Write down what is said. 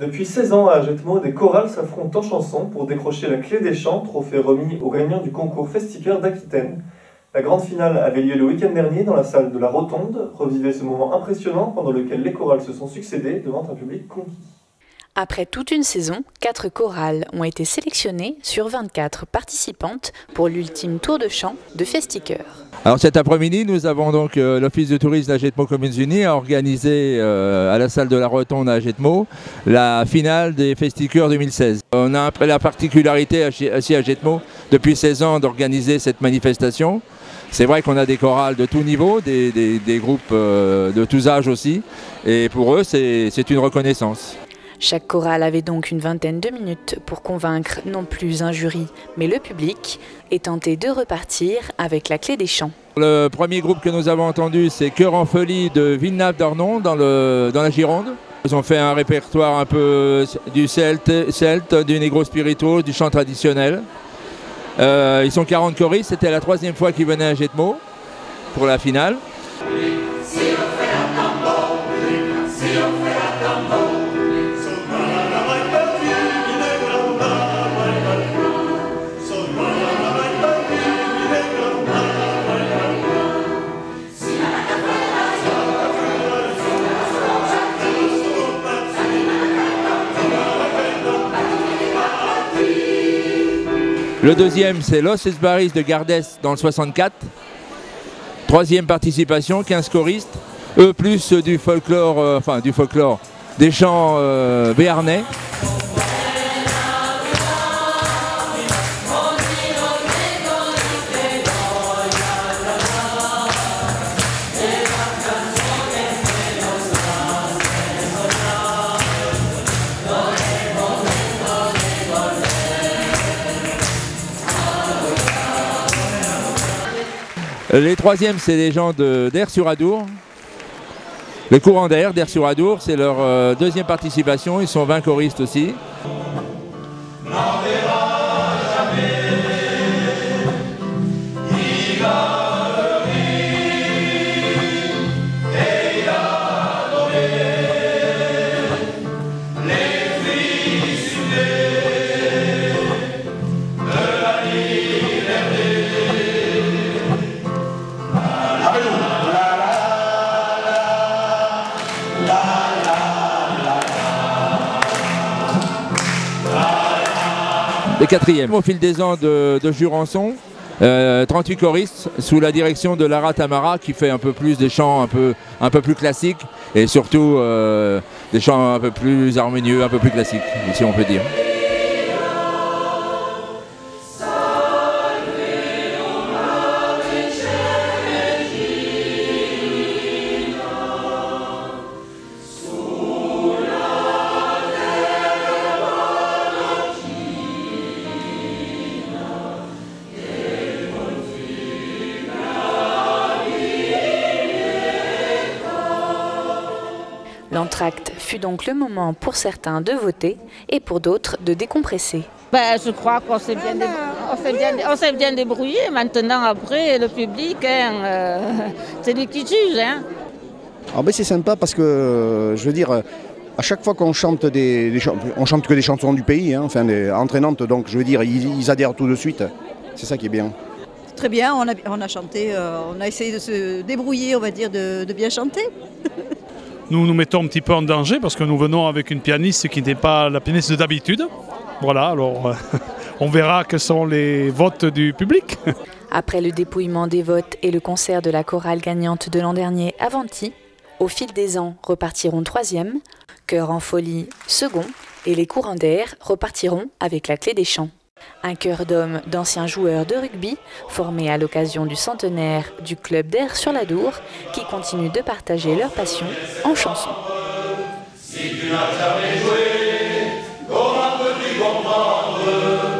Depuis 16 ans à Jetmo, des chorales s'affrontent en chanson pour décrocher la clé des chants, trophée remis aux gagnants du concours Festiqueur d'Aquitaine. La grande finale avait lieu le week-end dernier dans la salle de la Rotonde. Revivez ce moment impressionnant pendant lequel les chorales se sont succédées devant un public conquis. Après toute une saison, 4 chorales ont été sélectionnées sur 24 participantes pour l'ultime tour de chant de Festiqueur. Alors cet après-midi, nous avons donc euh, l'Office de tourisme d'Agetmo Communes Unies a organisé euh, à la salle de la Rotonde à Agetmo la finale des Festiqueurs 2016. On a la particularité ici à Agetmo depuis 16 ans d'organiser cette manifestation. C'est vrai qu'on a des chorales de tous niveaux, des, groupes euh, de tous âges aussi, et pour eux c'est une reconnaissance. Chaque chorale avait donc une vingtaine de minutes pour convaincre non plus un jury, mais le public, et tenter de repartir avec la clé des chants. Le premier groupe que nous avons entendu, c'est Cœur en folie de Villeneuve-d'Ornon dans, dans la Gironde. Ils ont fait un répertoire un peu du celte, du négro spirituel, du chant traditionnel. Euh, ils sont 40 choristes, c'était la troisième fois qu'ils venaient à Jetmo pour la finale. Le deuxième, c'est Los Esbaris de Gardès dans le 64. Troisième participation, 15 choristes. Eux plus du folklore, euh, enfin du folklore, des chants euh, béarnais. Les troisièmes, c'est les gens d'Air sur Adour. Le courant d'air d'Air sur Adour, c'est leur euh, deuxième participation. Ils sont 20 choristes aussi. Les quatrièmes. Au fil des ans de, Jurançon, 38 euh, choristes sous la direction de Lara Tamara qui fait un peu plus des chants un peu, plus classiques et surtout euh, des chants un peu plus harmonieux, un peu plus classiques, si on peut dire. L'entracte fut donc le moment pour certains de voter et pour d'autres de décompresser. Ben, je crois qu'on s'est bien, bien, débrouillé. Maintenant, après, le public, hein, euh, c'est lui qui juge. Hein. Ah ben, c'est sympa parce que, euh, je veux dire, à chaque fois qu'on chante des, on chante que des chansons du pays, hein, enfin des entraînantes, donc je veux dire, ils, adhèrent tout de suite. C'est ça qui est bien. Très bien, on a, on a chanté, euh, on a essayé de se débrouiller, on va dire, de, de bien chanter. nous nous mettons un petit peu en danger parce que nous venons avec une pianiste qui n'est pas la pianiste d'habitude. Voilà, alors euh, on verra quels sont les votes du public. Après le dépouillement des votes et le concert de la chorale gagnante de l'an dernier, Avanti, au fil des ans repartiront troisième, Cœur en folie second, et les courants d'air repartiront avec la clé des chants. Un chœur d'hommes d'anciens joueurs de rugby, formé à l'occasion du centenaire du club d'air sur la Dour, qui continuent de partager leur passion en chanson. Si tu n'as jamais joué, comment peux-tu comprendre